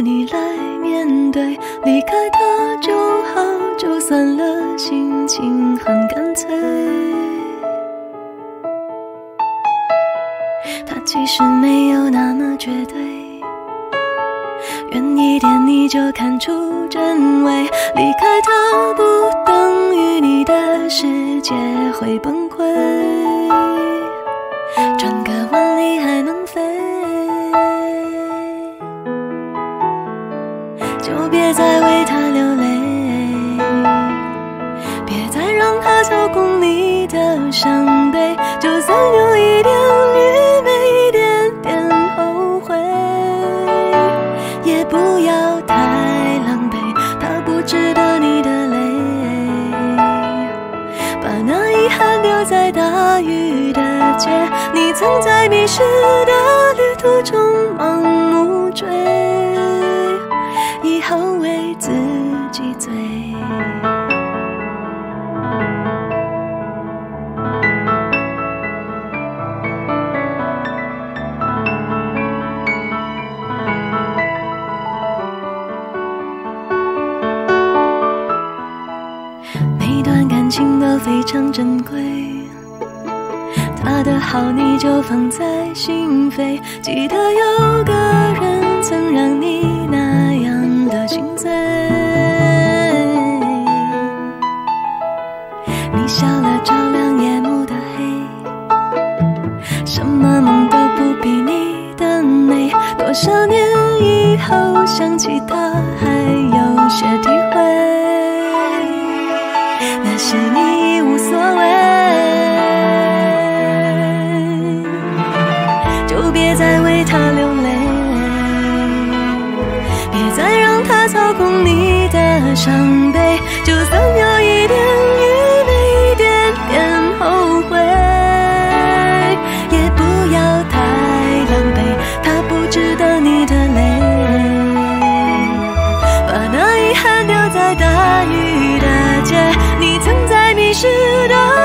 你了感情都非常珍贵，他的好你就放在心扉。记得有个人曾让你那样的心醉，你笑了照亮夜幕的黑，什么梦都不比你的美。多少年以后想起。伤悲，就算有一点愚昧，一点点后悔，也不要太狼狈，他不值得你的泪，把那遗憾丢在大雨的街，你曾在迷失的。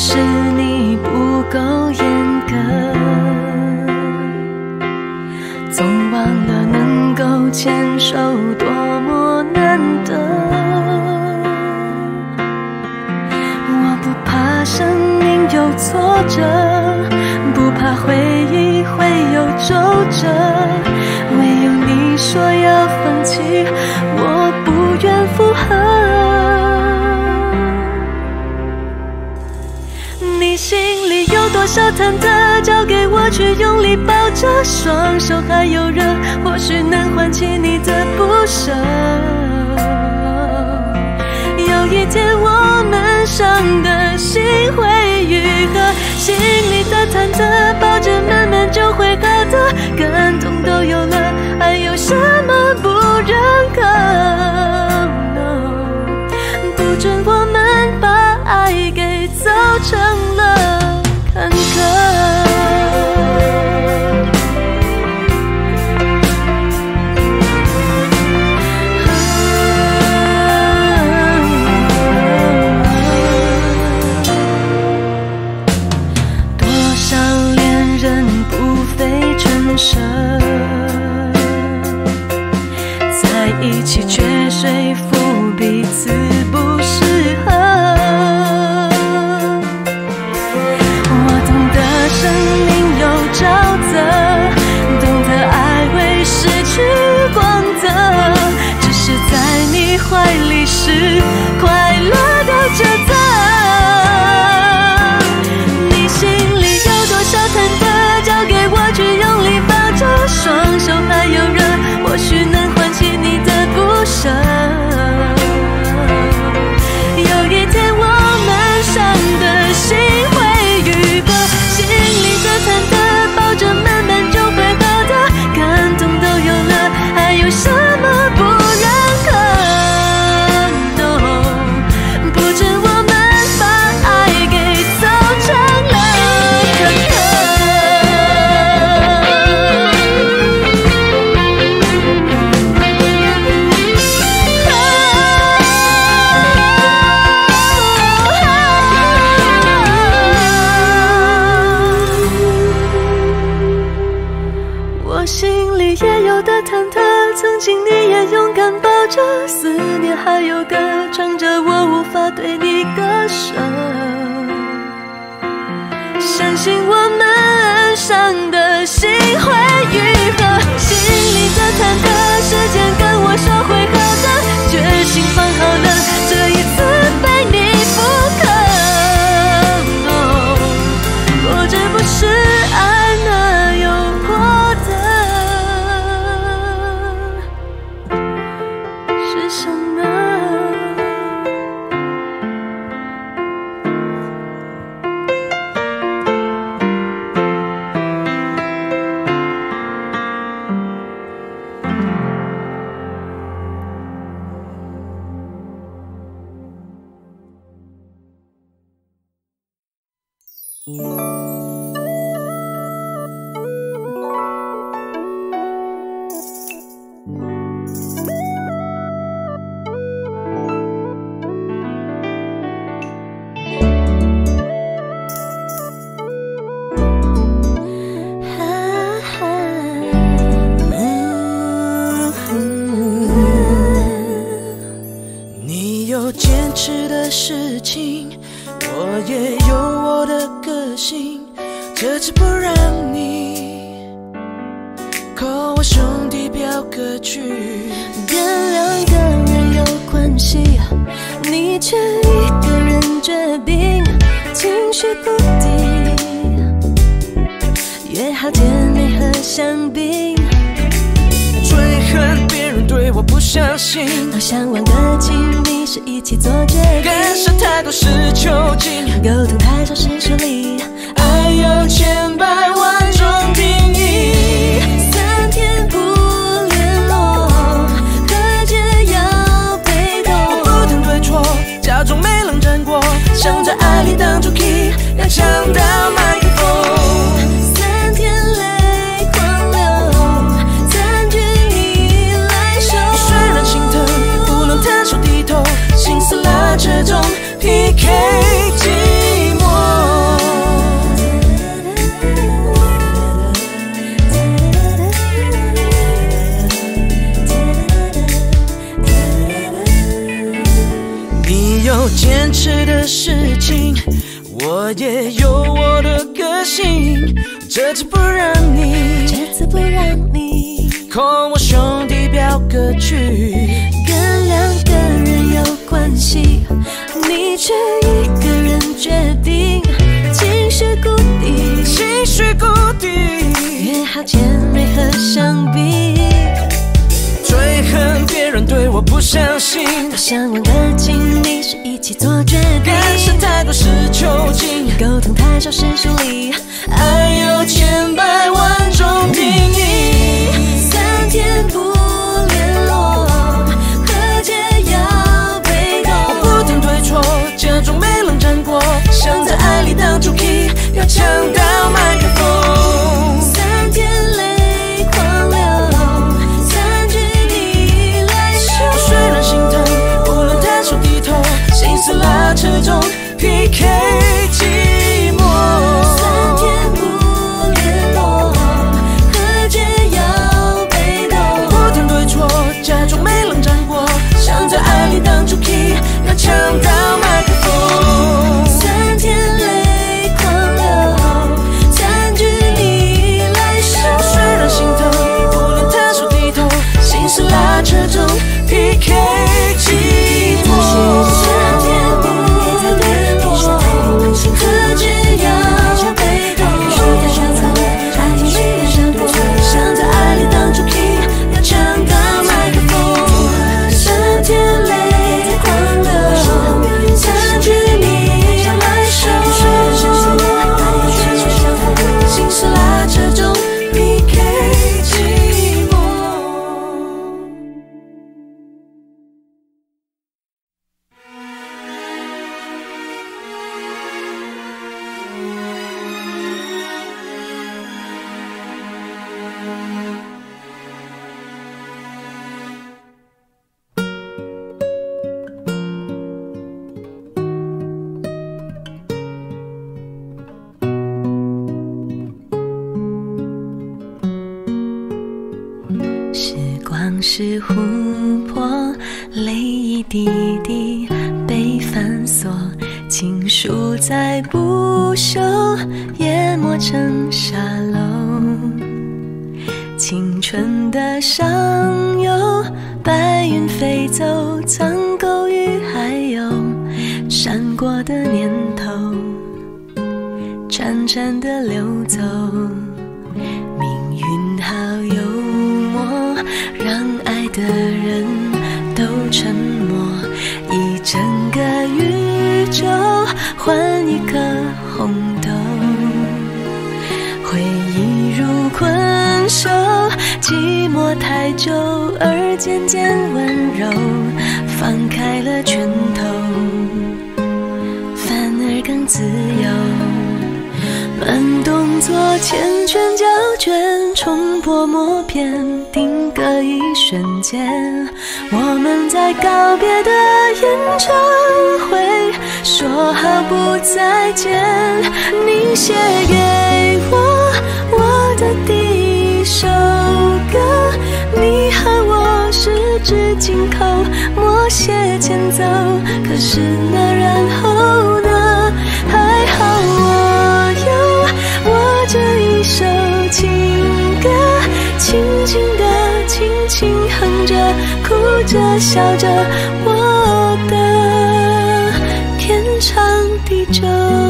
是你不够严格，总忘了能够牵手多么难得。我不怕生命有挫折，不怕回忆会有皱褶，唯有你说要放弃，我不愿复合。多少忐忑交给我去用力抱着双手还有热或许能唤起你的不舍。有一天我们伤的心会愈合心里的忐忑抱着慢慢就会好的感动都有了怀里是快乐的节奏次不让你，这次不让你。空我兄弟表哥去，跟两个人有关系，你却一个人决定，情绪谷底，情绪谷底，约好姐妹和相比，最恨别人对我不相信，把相忘的经历是一起做决定，干涉太多是囚禁，沟通太少是疏离，爱强大太久而渐渐温柔，放开了拳头，反而更自由。慢动作，缱绻胶卷，重播默片，定格一瞬间。我们在告别的演唱会，说好不再见。你写给我我的第指紧扣，默写前奏。可是那然后呢？还好我有我这一首情歌，轻轻地、轻轻哼着，哭着、笑着，我的天长地久。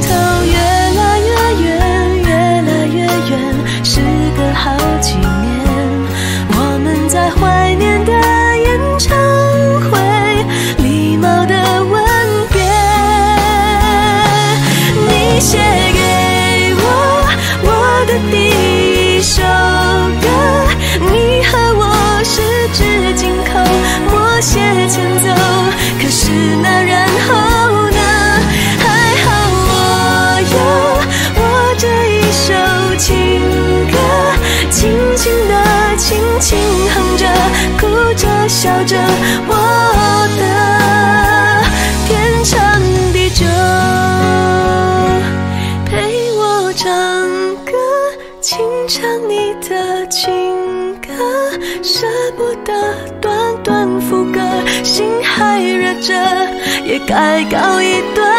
头越来越远，越来越远，时隔好几年，我们在怀念的演唱会，礼貌的吻别。你写给我我的第一首歌，你和我十指紧扣，默写前奏，可是那。轻哼着，哭着笑着，我的天长地久，陪我唱歌，轻唱你的情歌，舍不得短短副歌，心还热着，也该告一段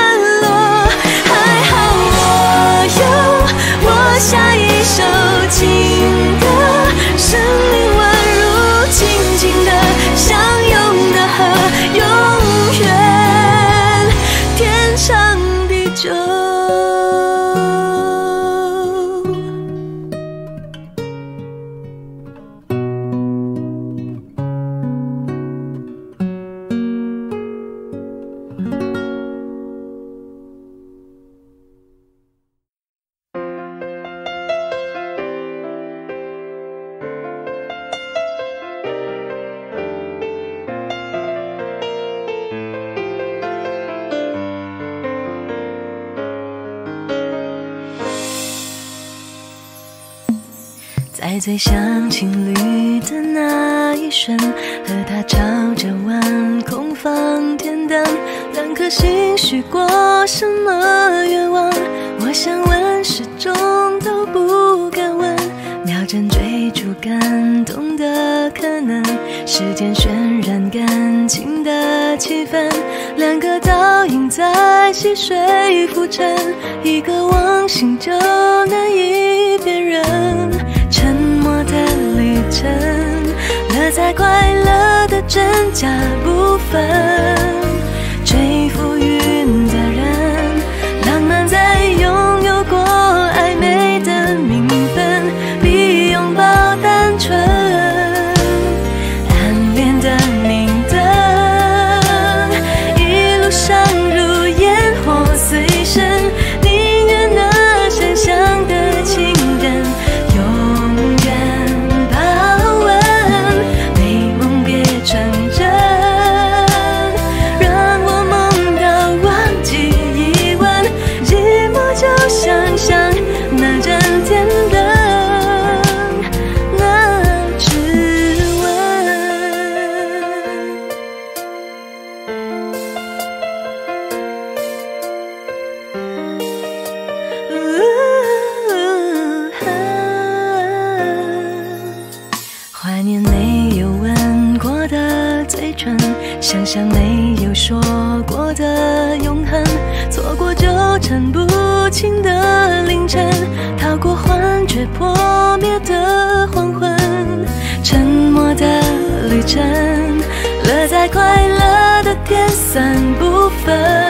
在最像情侣的那一瞬，和他朝着晚空放天灯，两颗心许过什么愿望？我想问，始终都不敢问。秒针追逐感动的可能，时间渲染感情的气氛，两个倒影在溪水浮沉，一个忘形就难以辨认。沉默的旅程，乐在快乐的真假不分。怀念没有吻过的嘴唇，想象没有说过的永恒，错过纠缠不清的凌晨，逃过幻觉破灭的黄昏，沉默的旅程，乐在快乐的天散不分，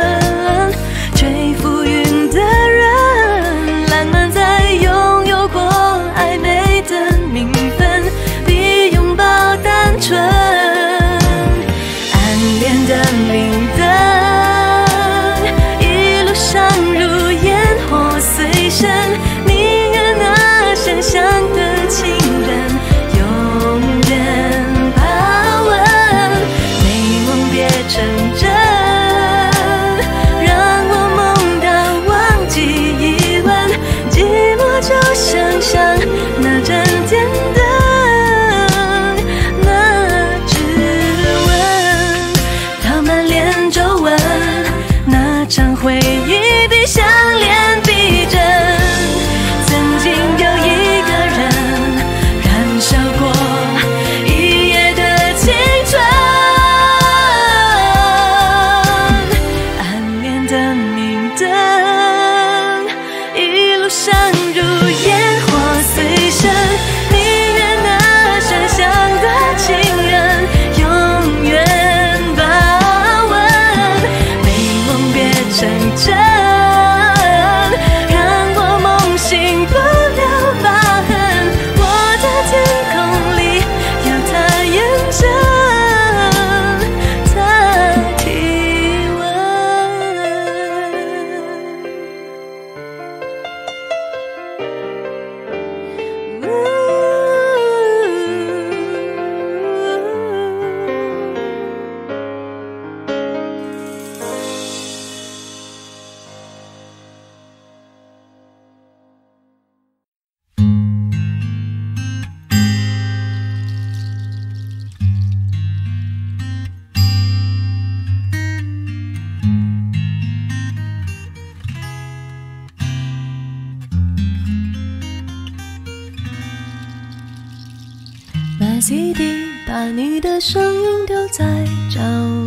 声音丢在角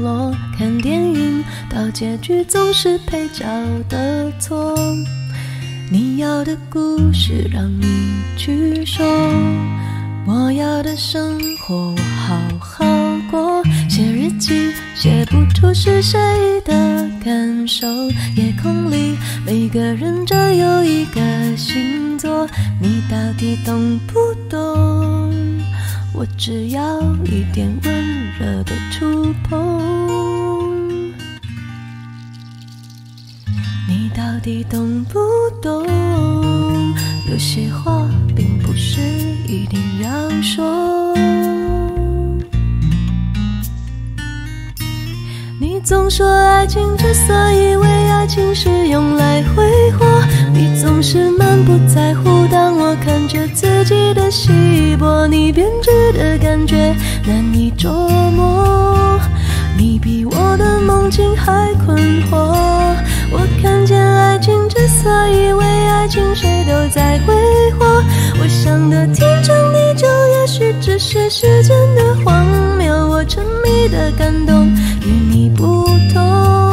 落，看电影到结局总是配角的错。你要的故事让你去说，我要的生活我好好过。写日记写不出是谁的感受，夜空里每个人都有一个星座，你到底懂不懂？我只要一点温热的触碰。你到底懂不懂？有些话并不是一定要说。你总说爱情之所以为爱情是用来挥霍，你总是满不在乎。当我看着自己的稀薄，你编织的感觉难以捉摸。你比我的梦境还困惑。我看见爱情之所以为爱情，谁都在挥霍。我想的天长地久，也许只是时间的荒谬。我沉迷的感动与你不同，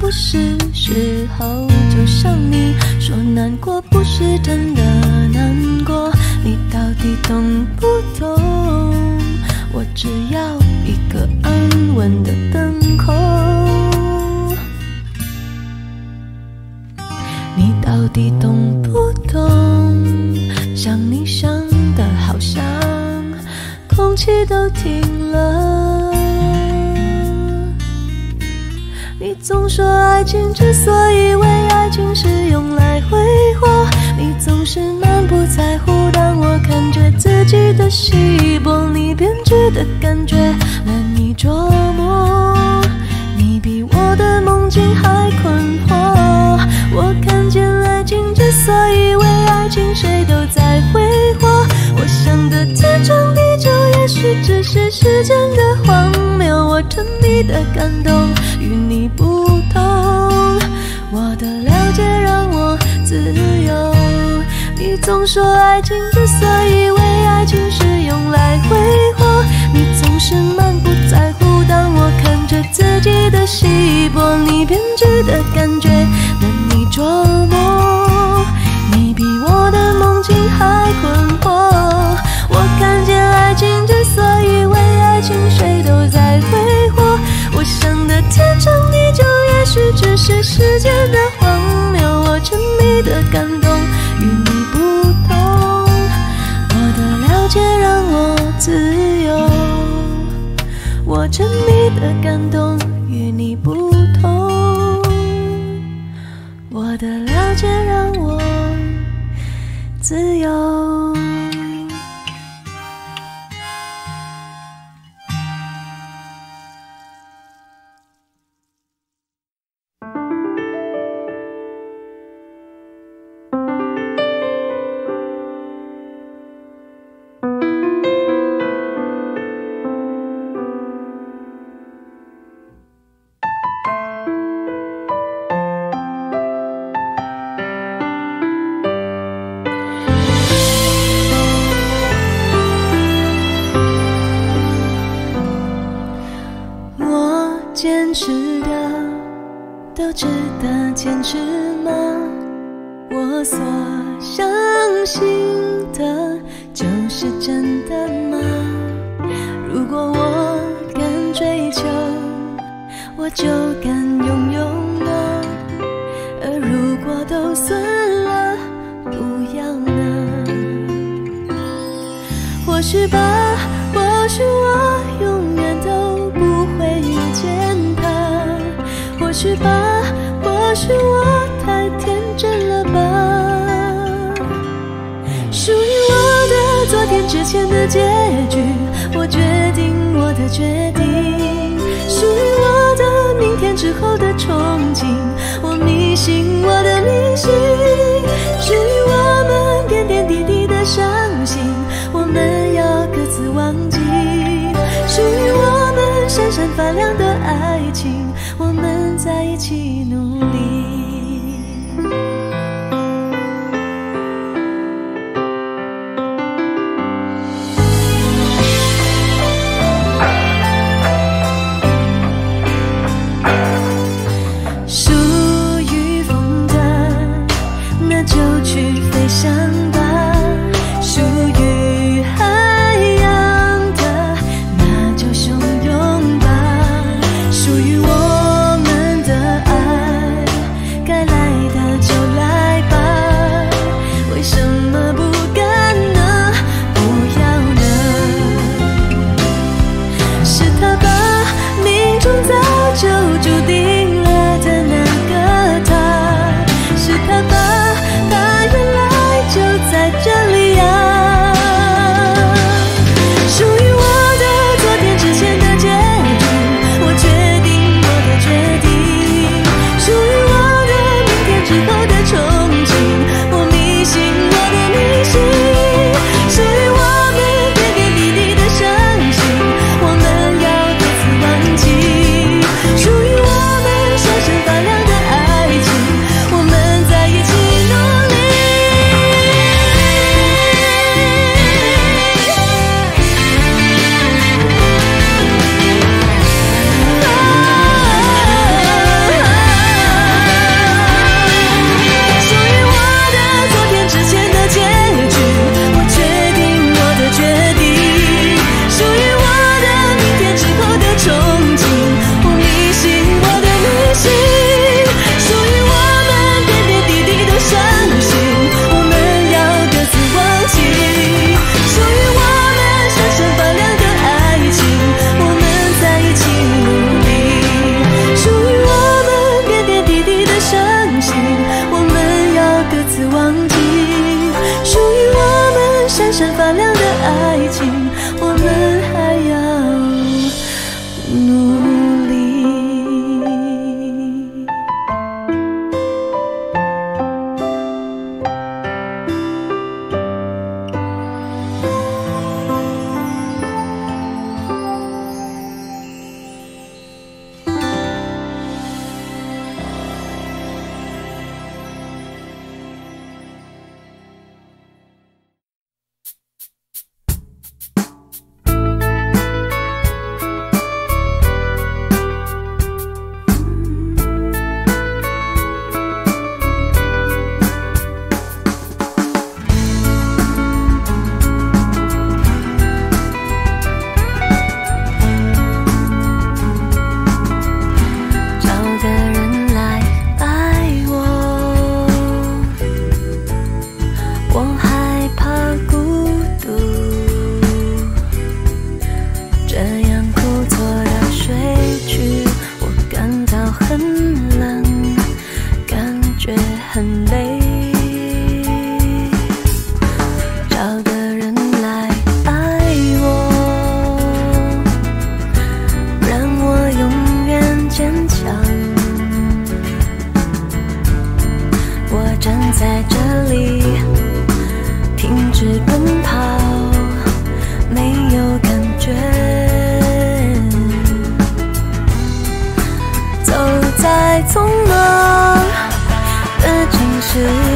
不是时候，就像你说难过不是真的难过，你到底懂不懂？我只要一个安稳的等候。你到底懂不懂？想你想的好像空气都停了。你总说爱情之所以为爱情是用来挥霍，你总是满不在乎。当我看着自己的稀薄，你编织的感觉难以捉摸。你比我的梦境还困惑。我看见爱情之所以为爱情，谁都在挥霍。我想的天长地久，也许只是时间的荒谬。我沉迷的感动你不同，我的了解让我自由。你总说爱情之所以为爱情是用来挥霍，你总是满不在乎。当我看着自己的稀薄，你编织的感觉难以捉摸。你比我的梦境还困惑。我看见爱情之所以为爱情，谁都在挥霍。我想的天长地久，也许只是时间的荒谬。我沉迷的感动与你不同，我的了解让我自由。我沉迷的感动与你不同，我的了解让我自由。就去飞翔是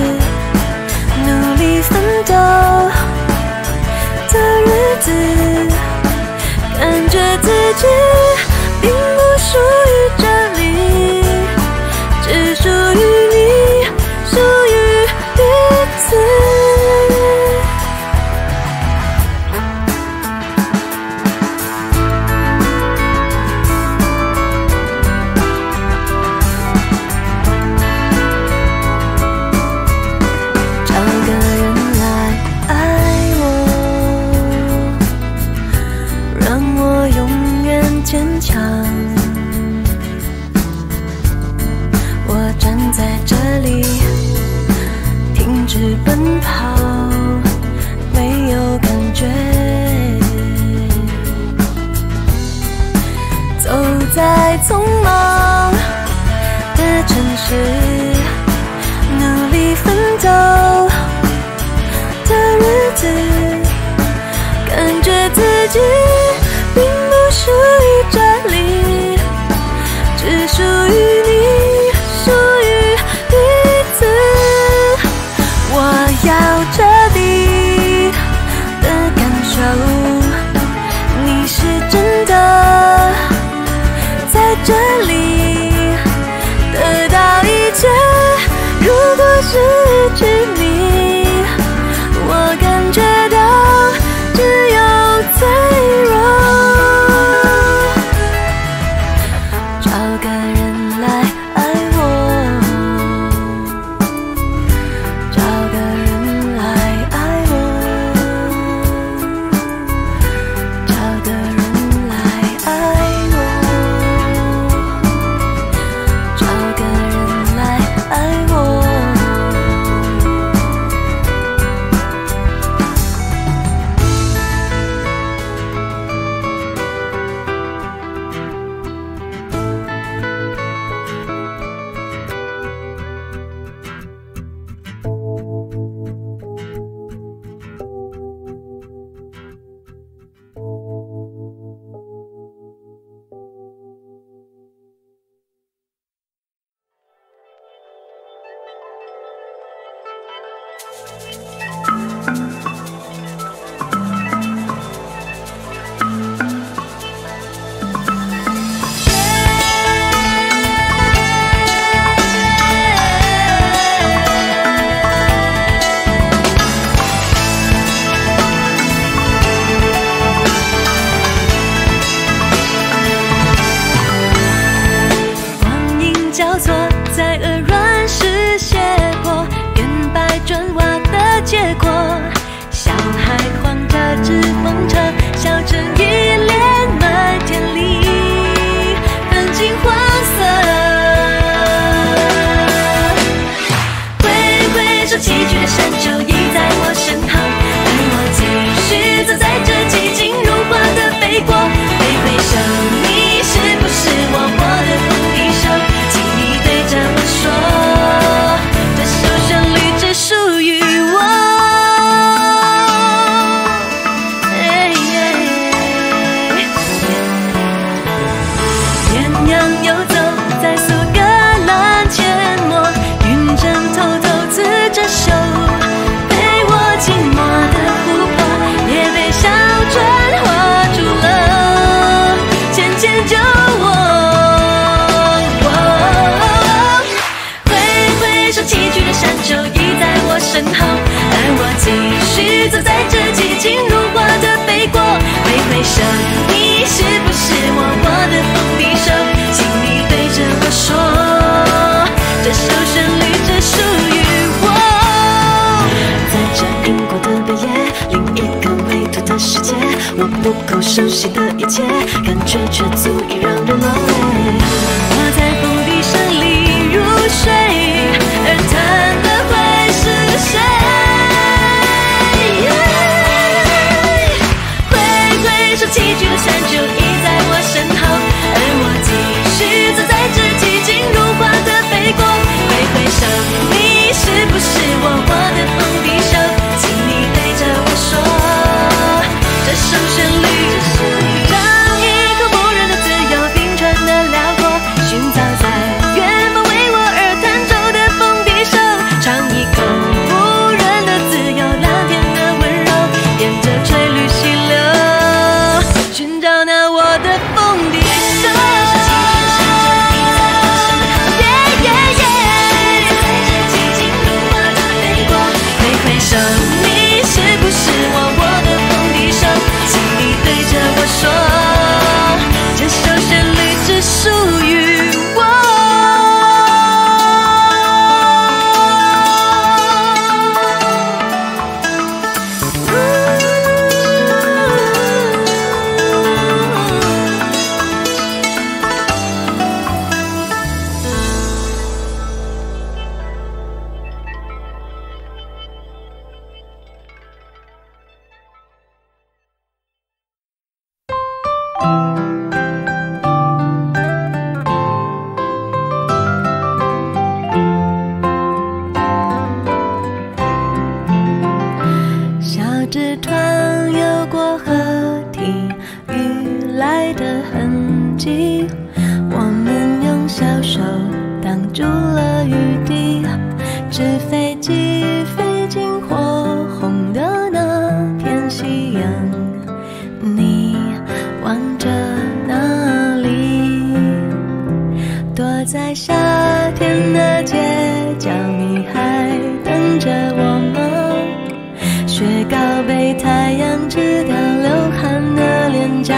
雪糕被太阳吃掉流汗的脸颊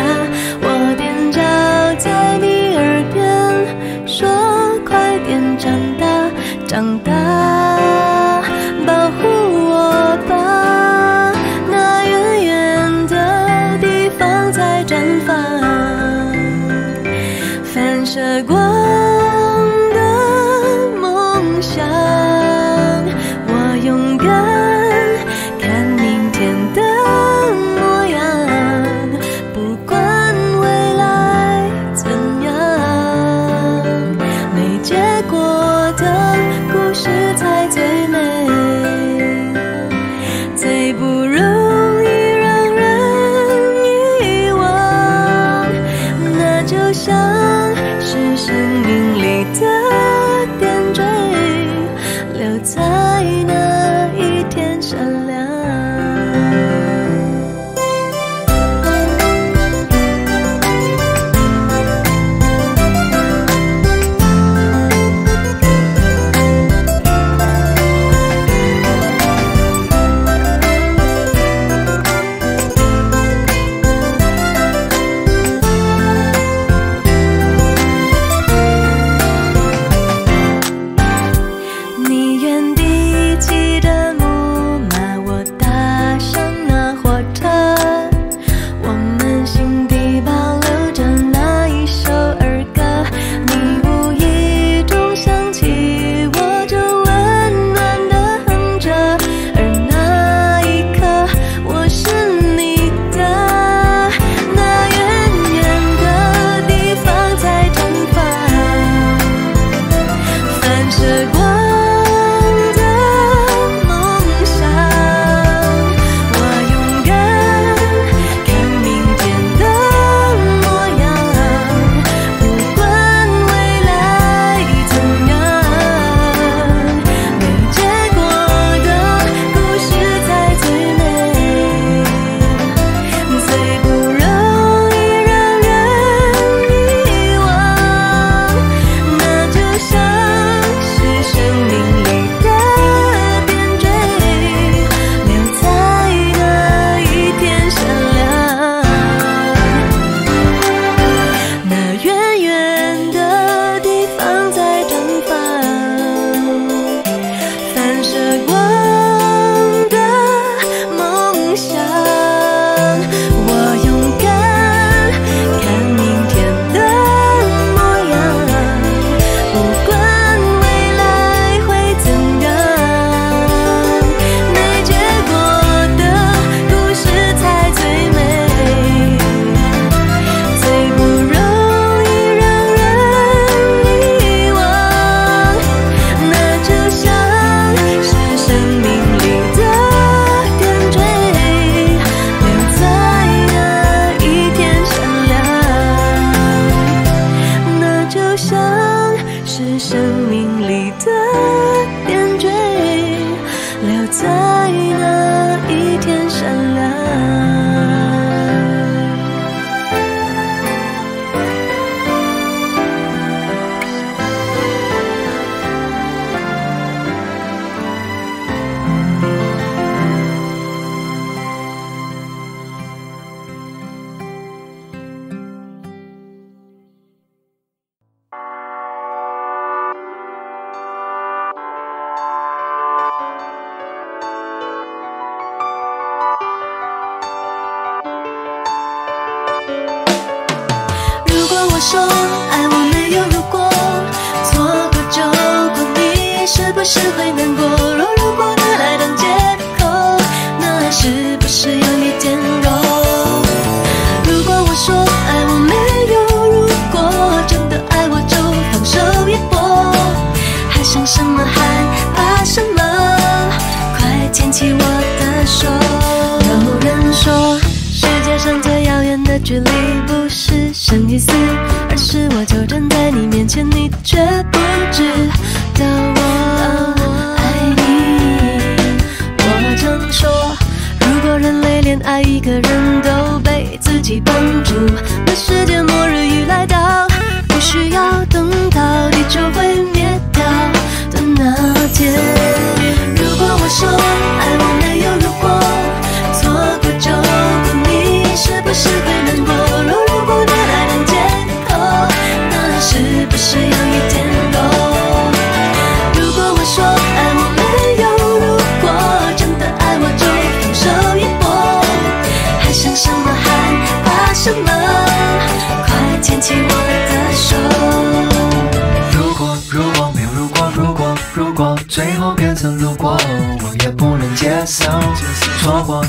我踮脚在你耳边说快点长大长大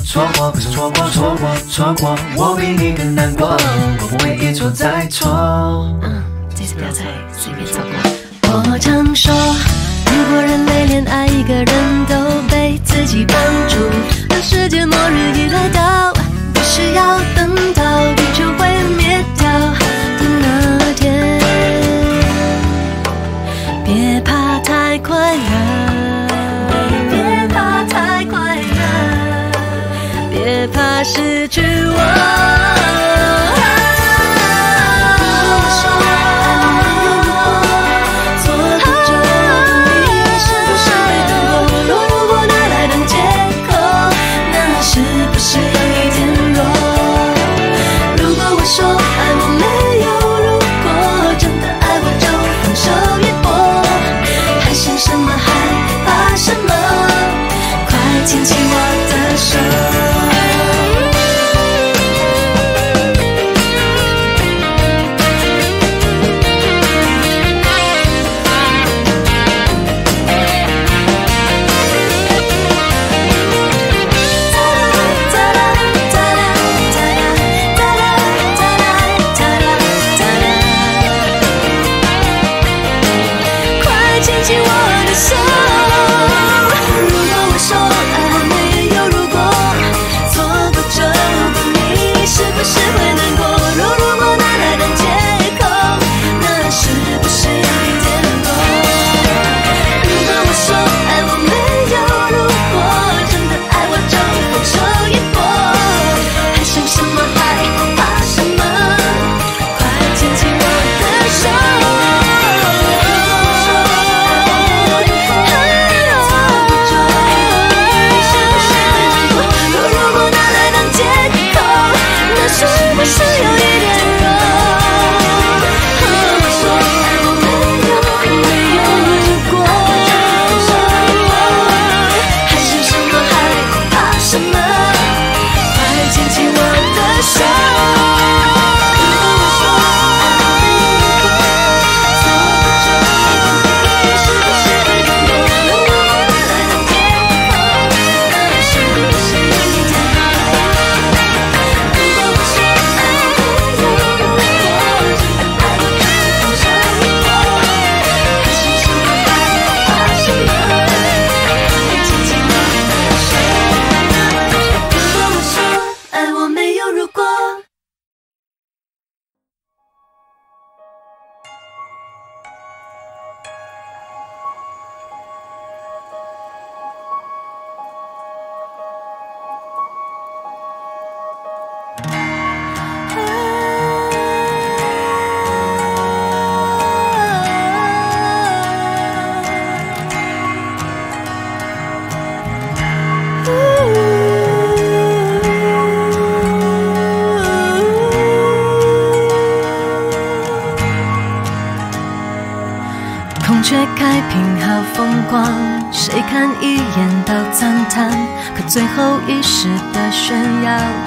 错过，不想错过，错过，错过。我比你更难过，我不会一错再错。嗯，这次不要再随便错过。我常说，如果人类恋爱一个。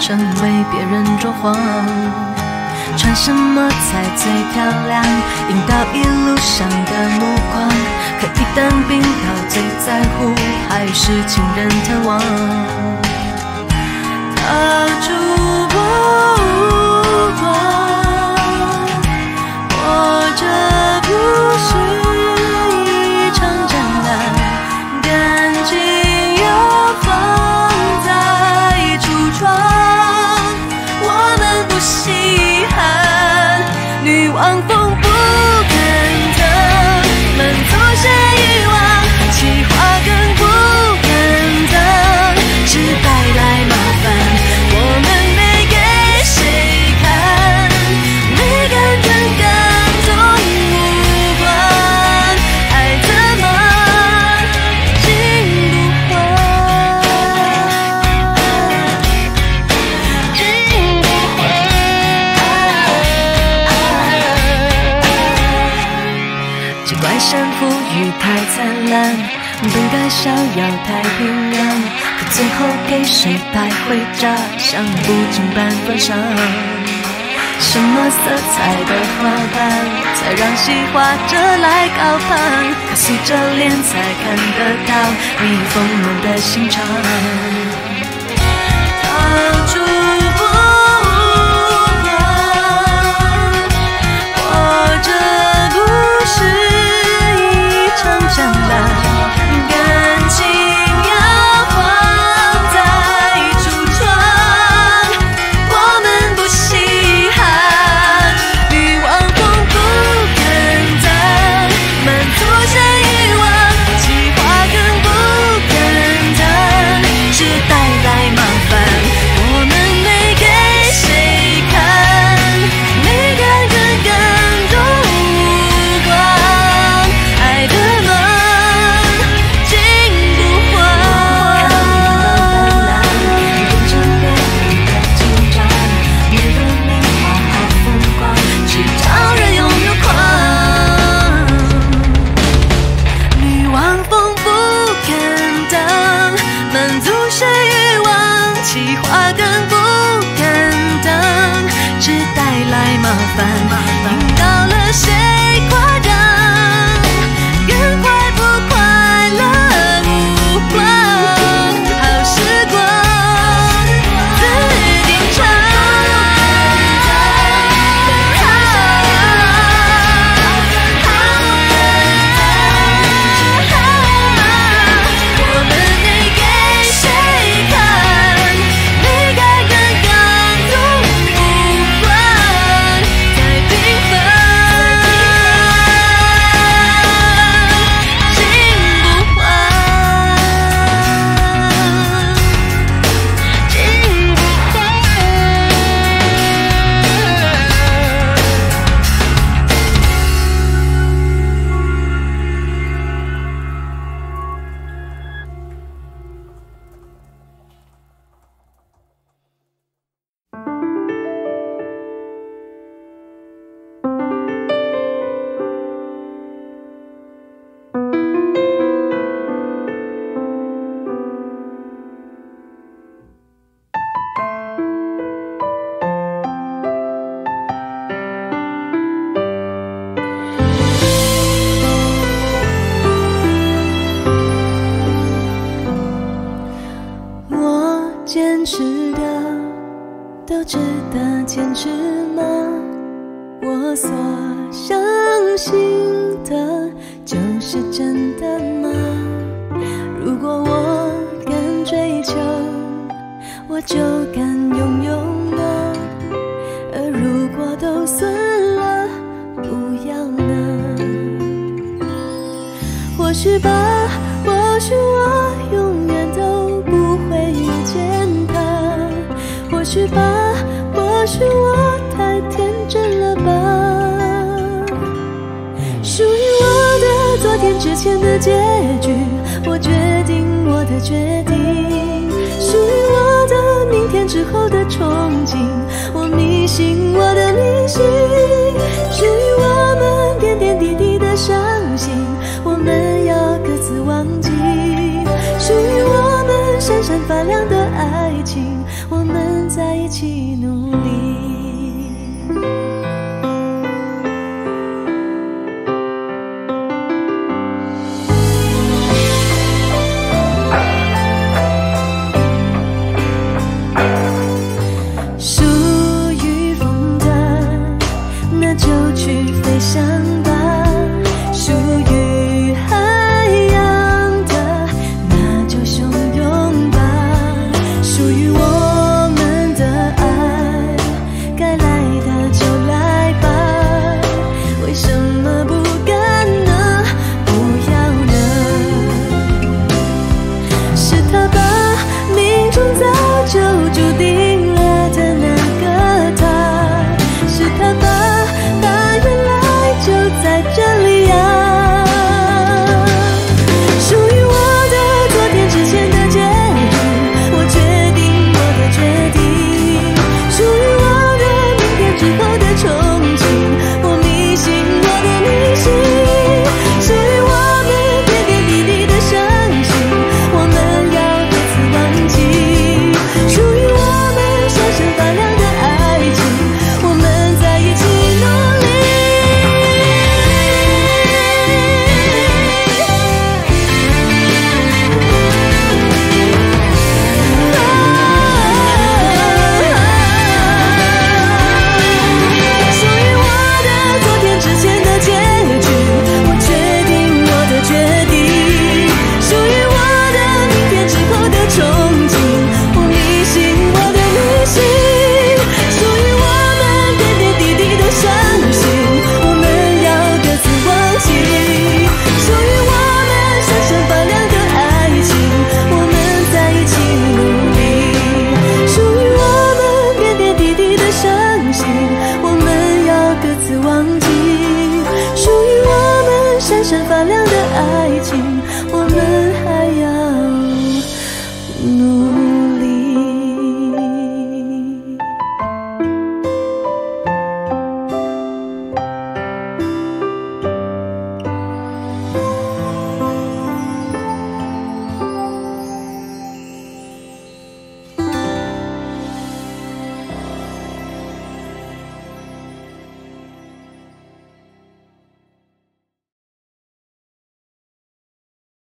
成为别人捉慌，穿什么才最漂亮？引导一路上的目光，可一旦冰岛最在乎，还是亲人探望，和我无关，活着。该胜负欲太灿烂，本该逍遥太平洋，可最后给谁带回家，想不尽半分伤。什么色彩的花瓣，才让细花着来高攀？可惜着脸才看得到你丰满的心肠。许吧，或许我永远都不会遇见他。或许吧，或许我太天真了吧。属于我的昨天之前的结局，我决定我的决定。属于我的明天之后的憧憬，我迷信我的迷信。属于我们点点滴滴的伤发亮的